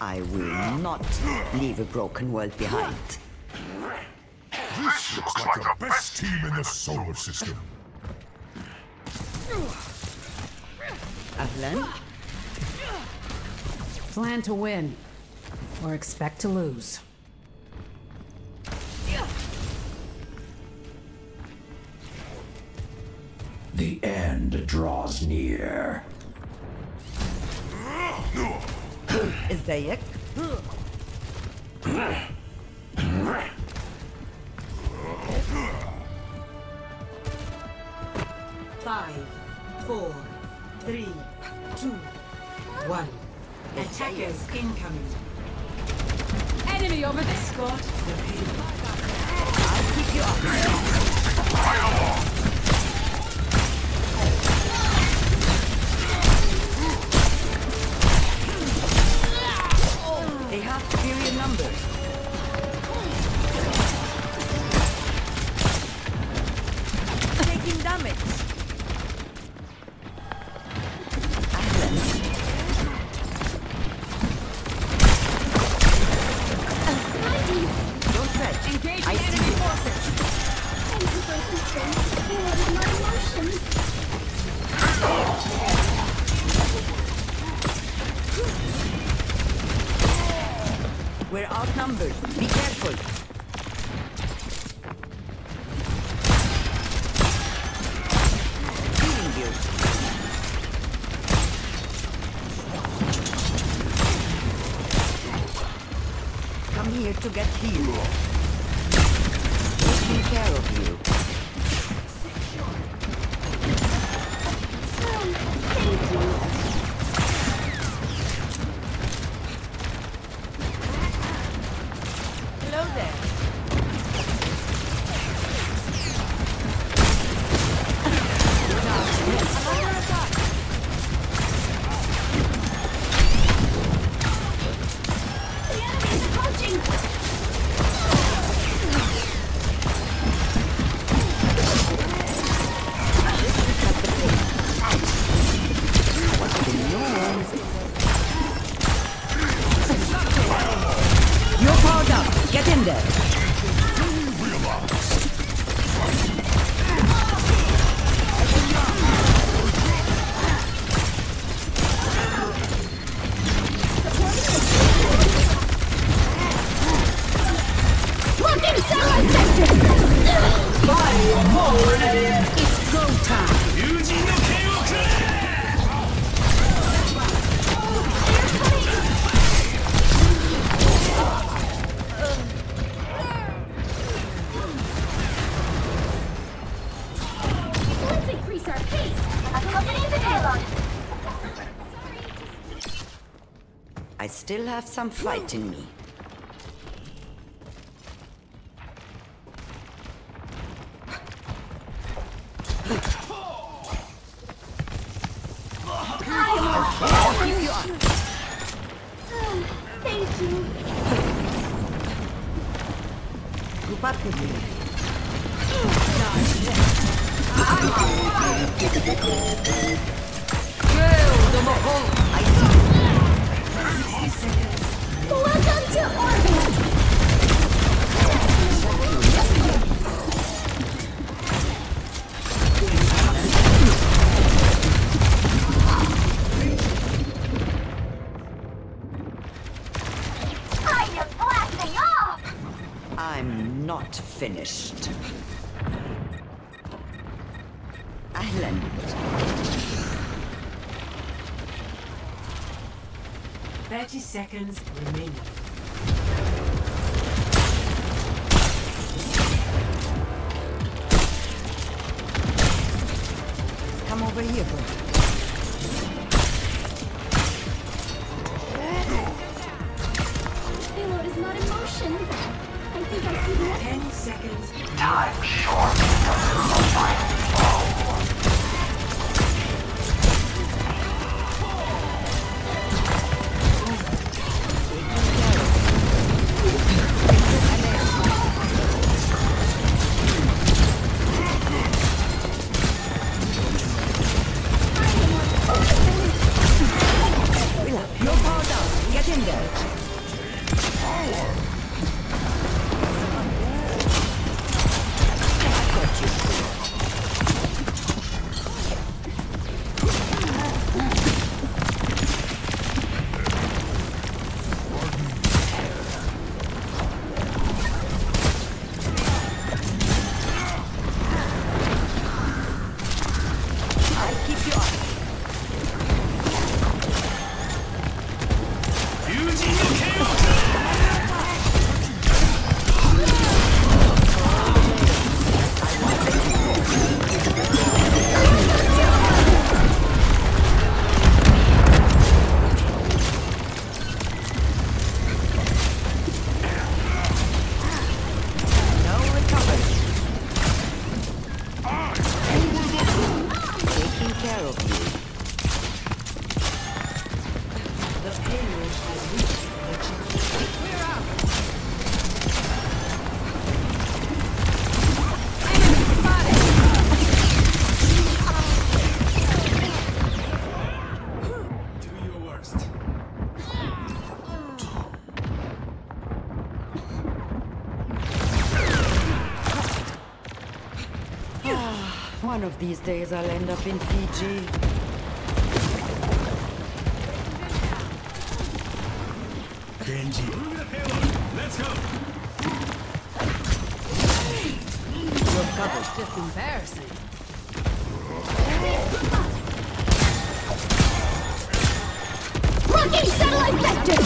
I will not leave a broken world behind. This looks like the best team in the solar system. Ahlan? Plan to win. Or expect to lose. The end draws near. ازيك؟ Five, four, three, two, one. Attackers incoming. Enemy over there! Spot the payload. I'll keep you up. They Outnumbered. Be careful. Healing you. Come here to get healed. Up. I still have some fight in me. Seconds remaining. One of these days I'll end up in Fiji. Genji. Move the payload. Let's go. Just embarrassing. Blocking satellite vector!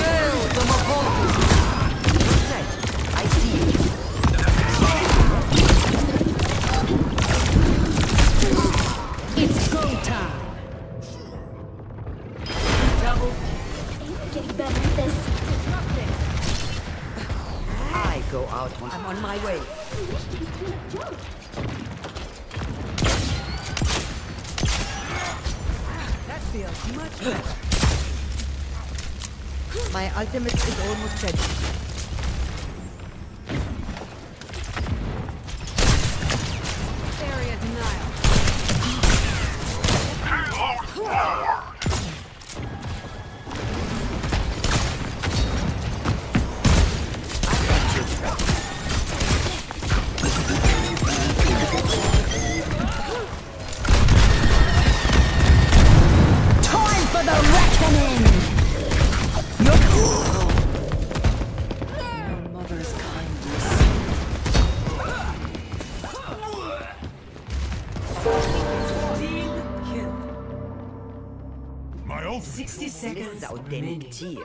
Right. Better at this. I go out when I'm on my way. That feels much better. My ultimate is almost ready. Dem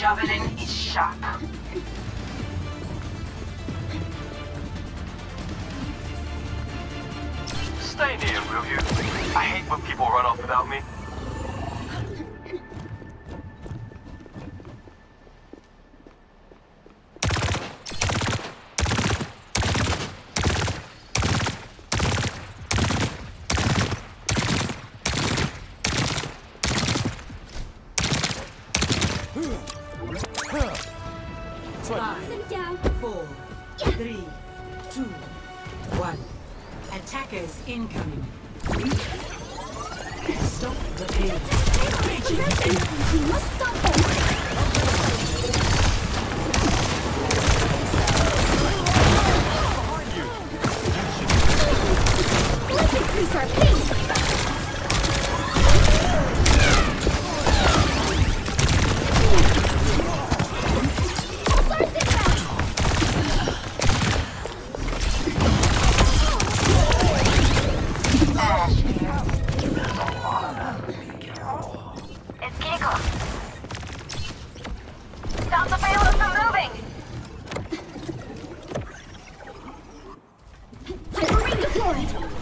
javelin is sharp. Stay near, will you? I hate when people run off without me. You must stop them! sword.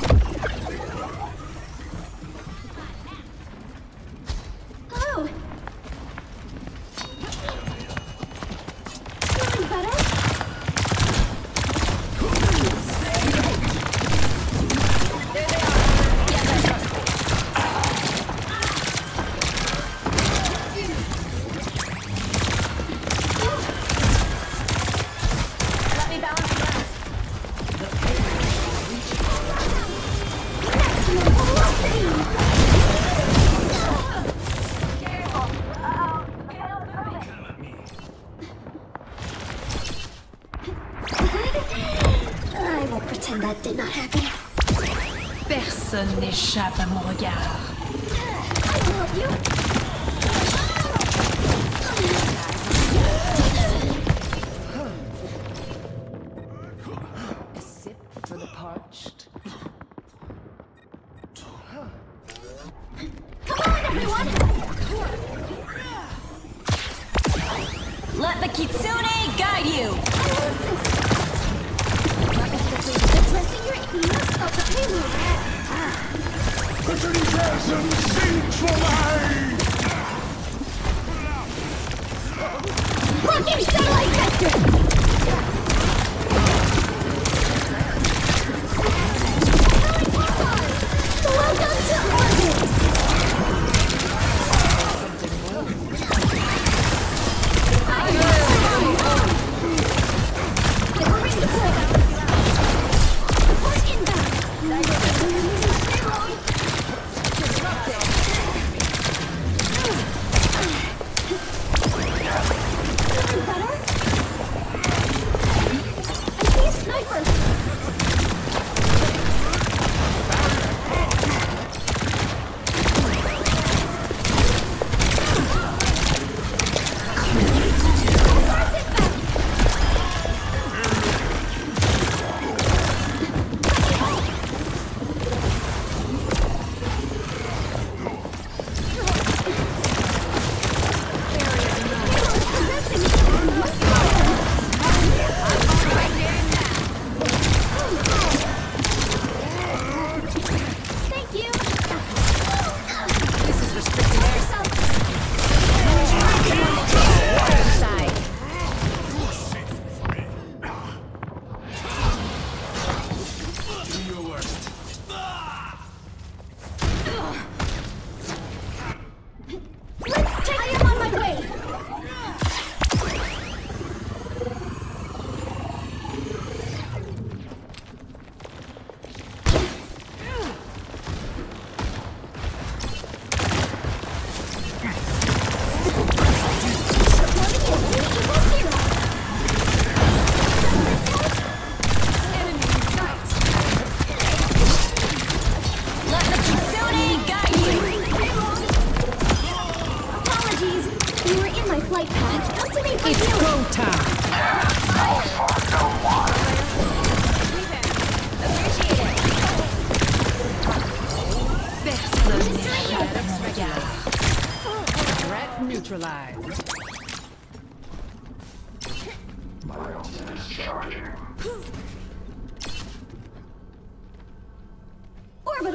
That did not happen. Personne n'échappe à mon regard. I love you. Vengeance!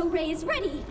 Ray is ready!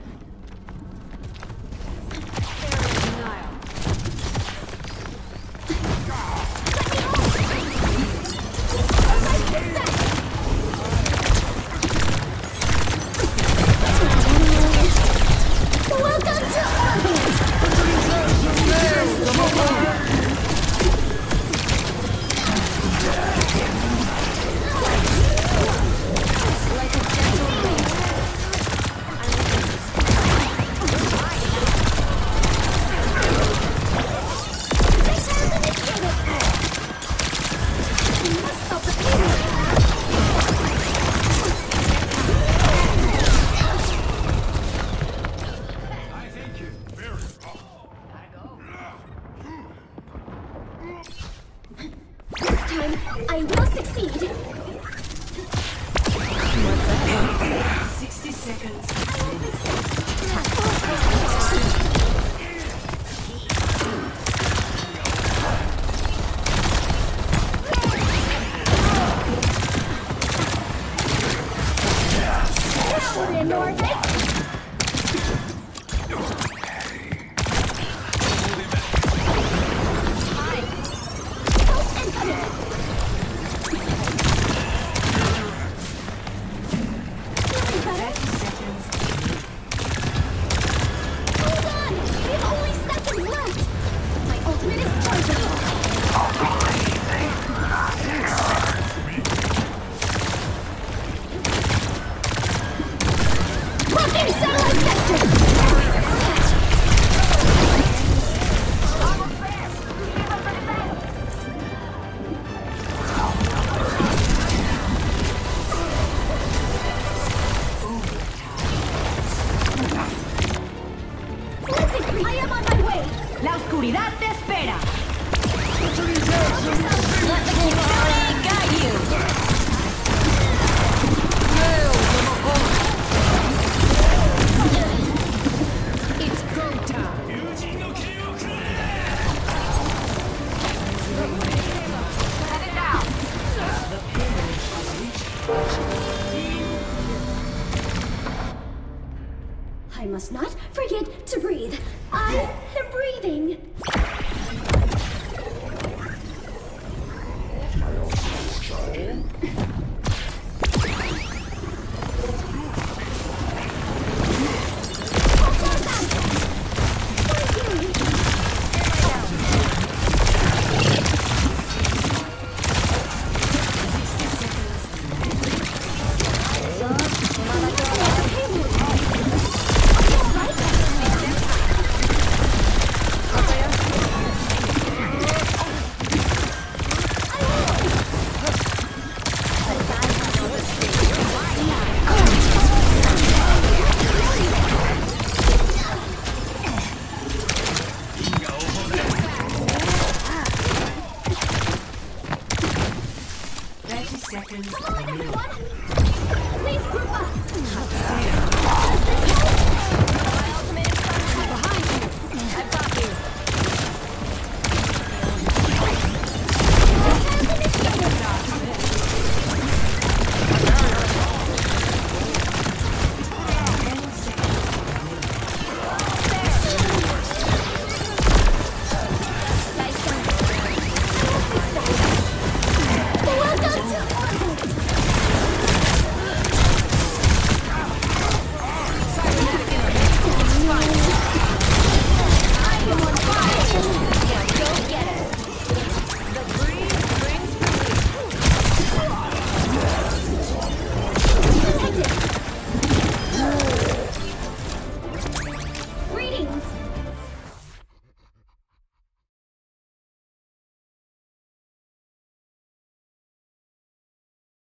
need to breathe. I am breathing.